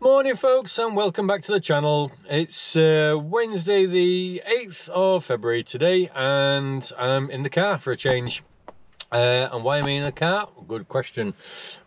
Morning folks and welcome back to the channel. It's uh, Wednesday the 8th of February today and I'm in the car for a change. Uh, and why am I in the car? Good question.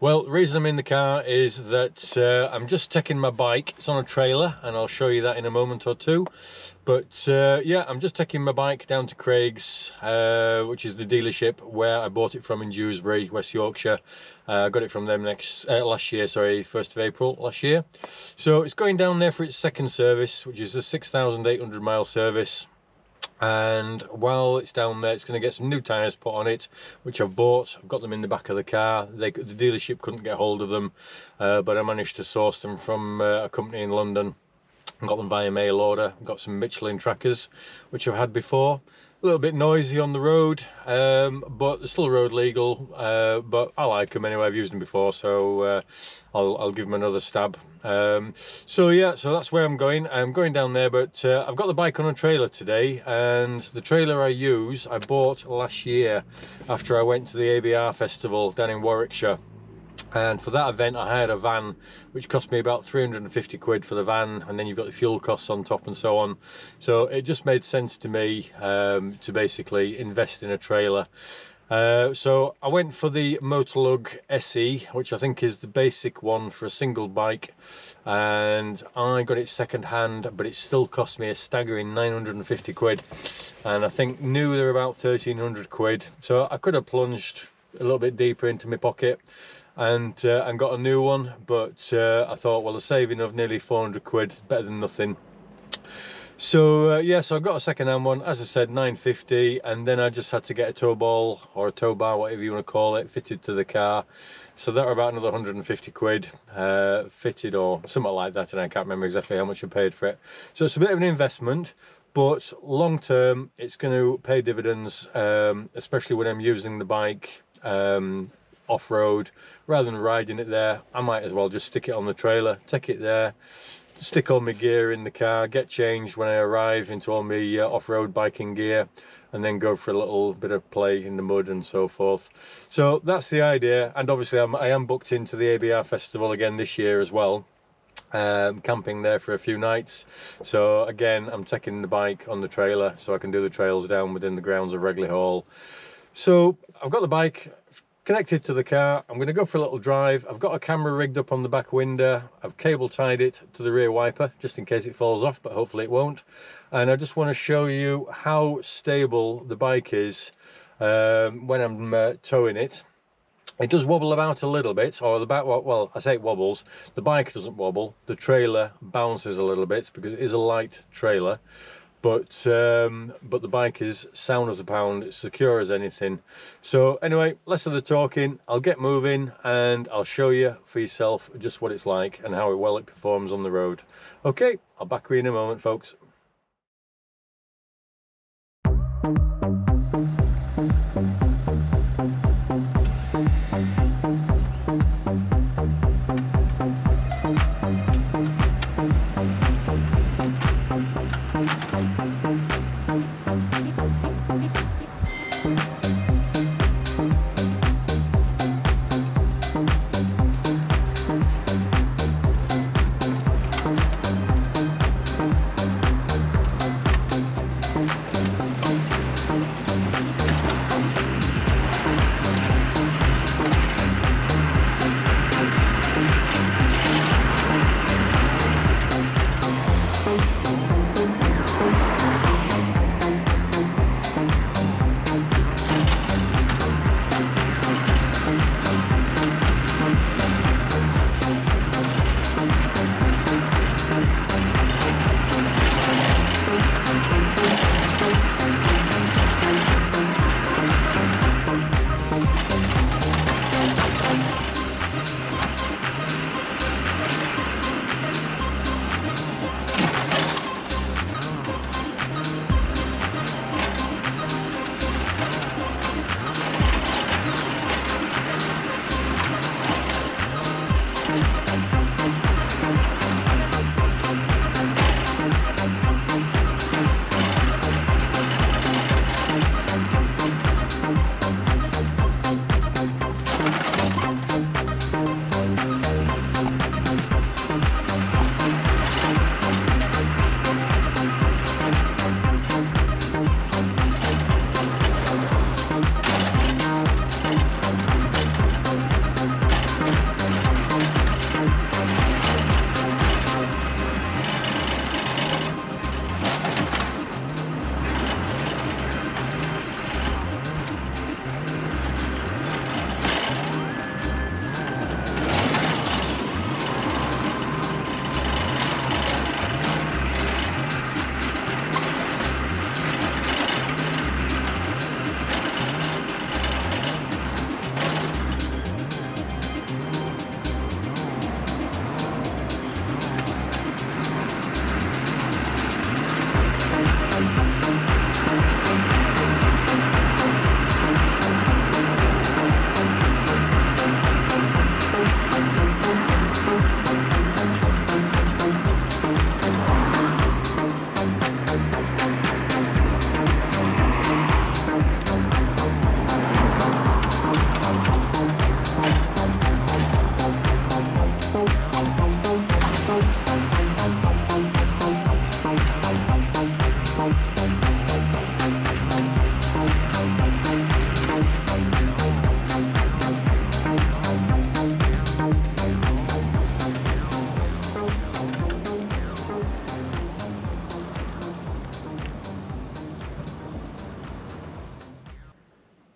Well, the reason I'm in the car is that uh, I'm just taking my bike. It's on a trailer and I'll show you that in a moment or two. But uh, yeah, I'm just taking my bike down to Craig's, uh, which is the dealership where I bought it from in Dewsbury, West Yorkshire. Uh, I got it from them next uh, last year, sorry, 1st of April last year. So it's going down there for its second service, which is a 6,800 mile service and while it's down there it's going to get some new tyres put on it which I've bought. I've got them in the back of the car. They, the dealership couldn't get hold of them uh, but I managed to source them from uh, a company in London. Got them via mail order. Got some Michelin trackers which I've had before a little bit noisy on the road um, but still road legal uh, but I like them anyway. I've used them before so uh, I'll, I'll, give them another stab. Um, so yeah so that's where I'm going. I'm going down there but uh, I've got the bike on a trailer today and the trailer I use I bought last year after I went to the ABR festival down in Warwickshire and for that event I hired a van which cost me about 350 quid for the van and then you've got the fuel costs on top and so on. So it just made sense to me um, to basically invest in a trailer. Uh, so I went for the Motolug SE which I think is the basic one for a single bike and I got it second hand but it still cost me a staggering 950 quid and I think new they're about 1300 quid. So I could have plunged a little bit deeper into my pocket and uh, and got a new one but uh, I thought well a saving of nearly 400 quid better than nothing. So uh, yeah so I got a second-hand one as I said 950 and then I just had to get a tow ball or a tow bar whatever you want to call it fitted to the car. So that were about another 150 quid uh, fitted or something like that and I can't remember exactly how much I paid for it. So it's a bit of an investment but long term it's going to pay dividends um, especially when I'm using the bike um, off-road. Rather than riding it there I might as well just stick it on the trailer take it there stick all my gear in the car get changed when I arrive into all my uh, off-road biking gear and then go for a little bit of play in the mud and so forth. So that's the idea and obviously I'm, I am booked into the ABR festival again this year as well. Um, camping there for a few nights. So again I'm taking the bike on the trailer so I can do the trails down within the grounds of Ragley Hall. So I've got the bike connected to the car. I'm going to go for a little drive. I've got a camera rigged up on the back window. I've cable tied it to the rear wiper just in case it falls off but hopefully it won't. And i just want to show you how stable the bike is um, when i'm uh, towing it. It does wobble about a little bit or the back well i say it wobbles. The bike doesn't wobble. The trailer bounces a little bit because it is a light trailer but um, but the bike is sound as a pound it's secure as anything. So anyway less of the talking I'll get moving and I'll show you for yourself just what it's like and how well it performs on the road. Okay I'll back you in a moment folks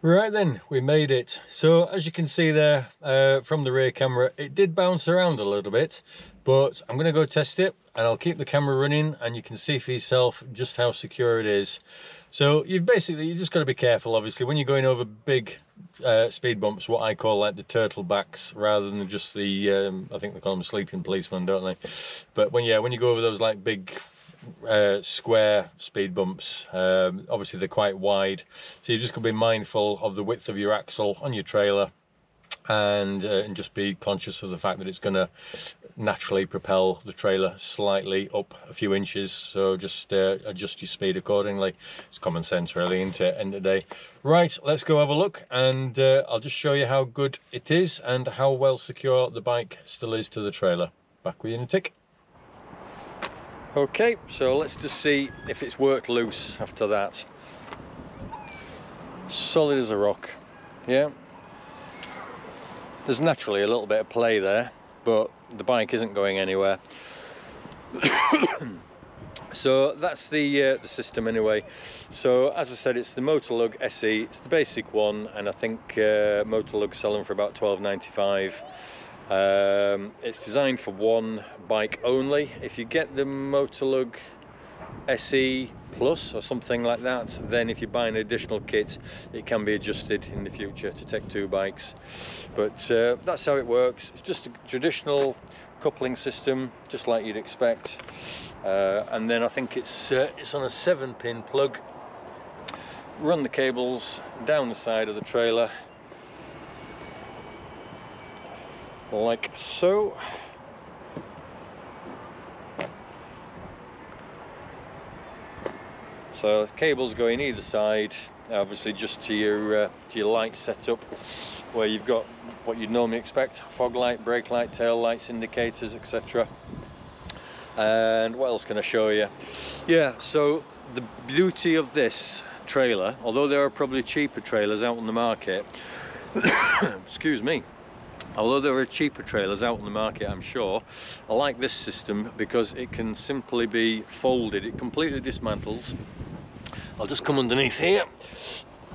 Right then, we made it. So as you can see there uh, from the rear camera, it did bounce around a little bit, but I'm going to go test it and I'll keep the camera running and you can see for yourself just how secure it is. So you've basically, you just got to be careful obviously when you're going over big uh, speed bumps, what I call like the turtle backs rather than just the, um, I think they call them sleeping policemen, don't they? But when, yeah, when you go over those like big uh, square speed bumps. Um, obviously, they're quite wide, so you just got to be mindful of the width of your axle on your trailer, and, uh, and just be conscious of the fact that it's going to naturally propel the trailer slightly up a few inches. So just uh, adjust your speed accordingly. It's common sense, really, isn't it? End of the day. Right, let's go have a look, and uh, I'll just show you how good it is and how well secure the bike still is to the trailer. Back with you in a tick. Okay, so let's just see if it's worked loose after that. Solid as a rock, yeah. There's naturally a little bit of play there, but the bike isn't going anywhere. so that's the uh, the system anyway. So as I said, it's the Motolug SE. It's the basic one, and I think uh, Motolug selling for about 12.95. Um, it's designed for one bike only. If you get the Motolug SE Plus or something like that, then if you buy an additional kit, it can be adjusted in the future to take two bikes. But uh, that's how it works. It's just a traditional coupling system, just like you'd expect. Uh, and then I think it's uh, it's on a seven pin plug. Run the cables down the side of the trailer like so. So cables going either side, obviously just to your uh, to your light setup, where you've got what you'd normally expect: fog light, brake light, tail lights, indicators, etc. And what else can I show you? Yeah, so the beauty of this trailer, although there are probably cheaper trailers out on the market, excuse me, although there are cheaper trailers out on the market I'm sure I like this system because it can simply be folded. It completely dismantles. I'll just come underneath here.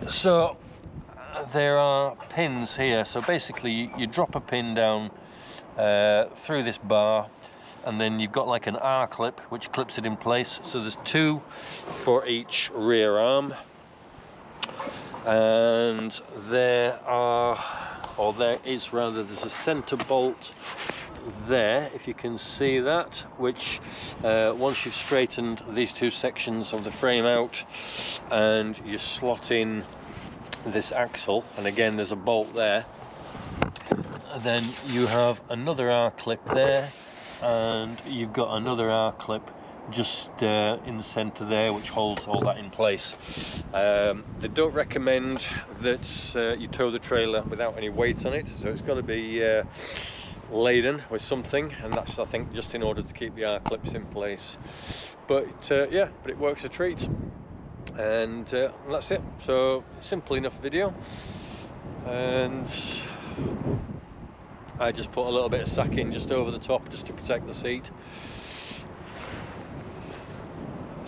So there are pins here. So basically you drop a pin down uh, through this bar and then you've got like an R clip which clips it in place. So there's two for each rear arm. And there are or there is rather there's a center bolt there if you can see that which uh, once you've straightened these two sections of the frame out and you slot in this axle and again there's a bolt there then you have another R clip there and you've got another R clip just uh, in the center there which holds all that in place. Um, they don't recommend that uh, you tow the trailer without any weight on it so it's got to be uh, laden with something and that's I think just in order to keep the R clips in place. But uh, yeah but it works a treat. And uh, that's it. So simple enough video. And I just put a little bit of sacking just over the top just to protect the seat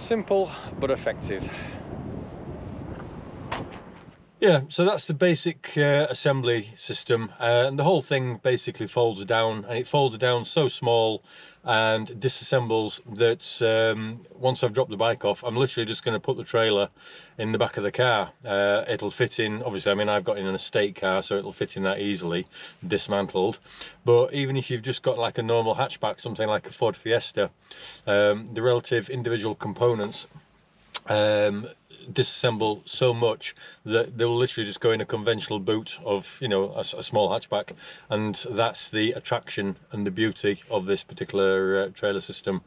Simple but effective. Yeah, so that's the basic uh, assembly system uh, and the whole thing basically folds down and it folds down so small and disassembles that um, once I've dropped the bike off I'm literally just going to put the trailer in the back of the car. Uh, it'll fit in obviously I mean I've got in an estate car so it'll fit in that easily dismantled. But even if you've just got like a normal hatchback something like a Ford Fiesta um, the relative individual components um, disassemble so much that they will literally just go in a conventional boot of you know a, a small hatchback. And that's the attraction and the beauty of this particular uh, trailer system.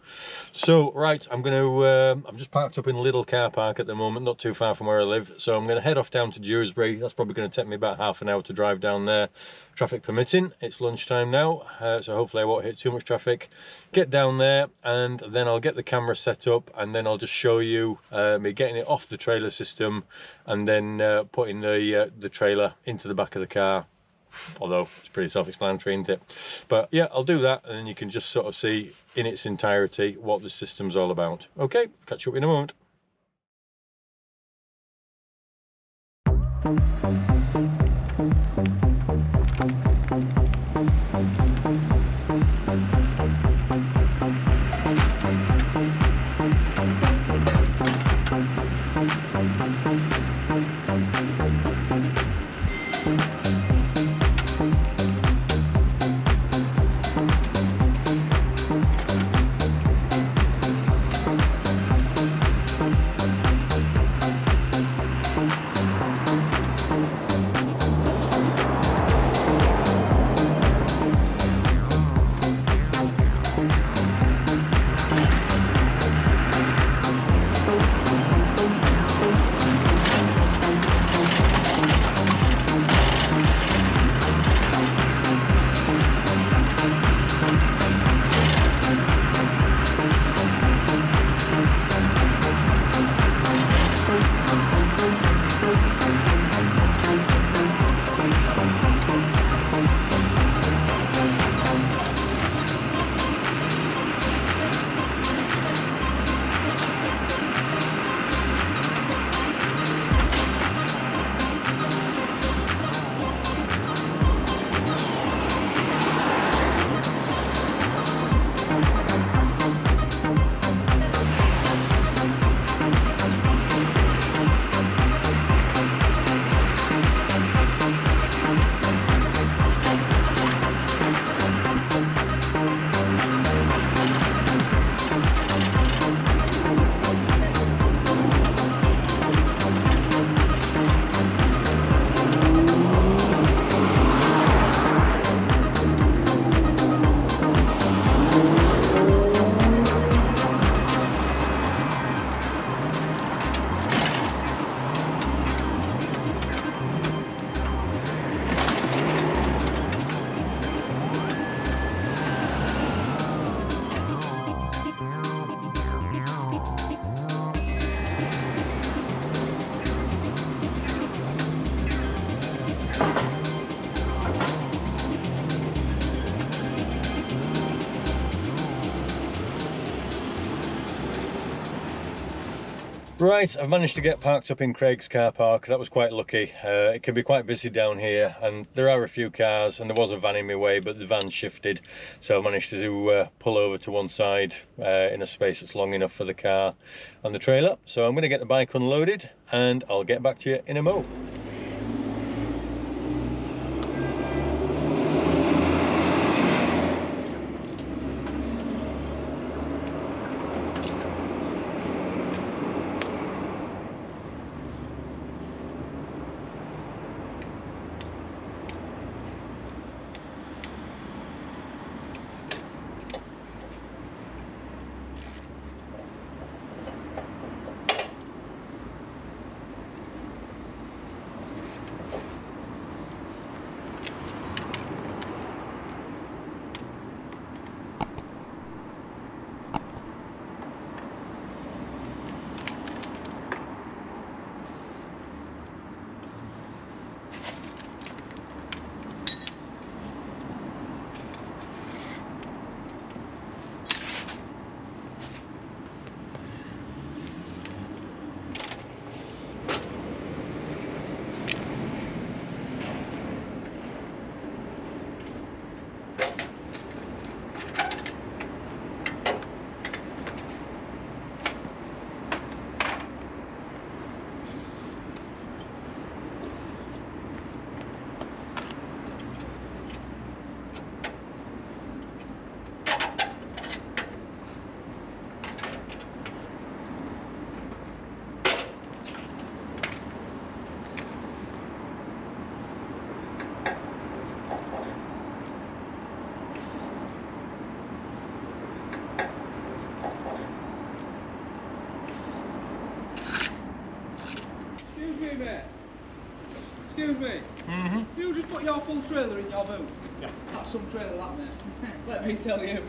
So right i'm going to uh, i'm just parked up in a little car park at the moment not too far from where i live. So i'm going to head off down to dewsbury. That's probably going to take me about half an hour to drive down there traffic permitting. It's lunchtime now uh, so hopefully i won't hit too much traffic. Get down there and then i'll get the camera set up and then i'll just show you uh, me getting it off the trailer system and then uh, putting the uh, the trailer into the back of the car. Although it's pretty self-explanatory isn't it? But yeah i'll do that and then you can just sort of see in its entirety what the system's all about. Okay catch you up in a moment Right, I've managed to get parked up in Craig's car park. That was quite lucky. Uh, it can be quite busy down here and there are a few cars and there was a van in my way but the van shifted so I managed to uh, pull over to one side uh, in a space that's long enough for the car and the trailer. So I'm going to get the bike unloaded and I'll get back to you in a mo. Me, mate. Excuse me. Mm-hmm. You just put your full trailer in your boot. Yeah. That's some trailer, that mate. Let me tell you.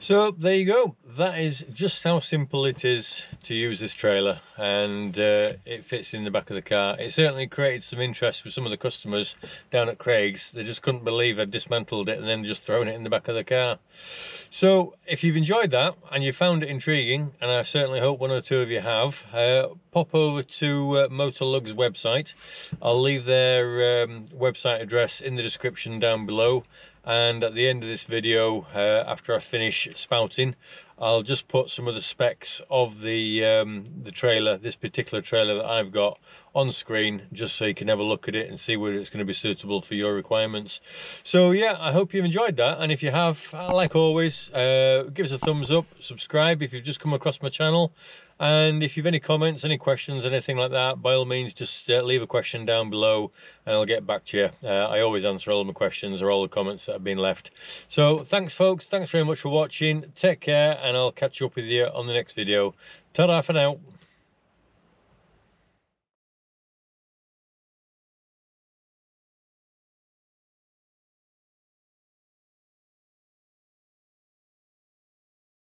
So there you go. That is just how simple it is to use this trailer and uh, it fits in the back of the car. It certainly created some interest with some of the customers down at Craig's. They just couldn't believe I'd dismantled it and then just thrown it in the back of the car. So if you've enjoyed that and you found it intriguing, and I certainly hope one or two of you have, uh, pop over to uh, Motolug's website. I'll leave their um, website address in the description down below and at the end of this video uh, after I finish spouting I'll just put some of the specs of the um, the trailer this particular trailer that I've got on screen just so you can have a look at it and see whether it's going to be suitable for your requirements. So yeah I hope you've enjoyed that and if you have like always uh, give us a thumbs up subscribe if you've just come across my channel and if you've any comments any questions anything like that by all means just uh, leave a question down below and I'll get back to you. Uh, I always answer all my questions or all the comments that have been left. So thanks folks. Thanks very much for watching. Take care and I'll catch you up with you on the next video. Ta-da for now